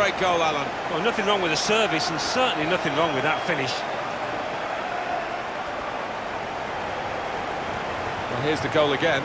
Great goal, Alan. Well, nothing wrong with the service and certainly nothing wrong with that finish. Well, here's the goal again.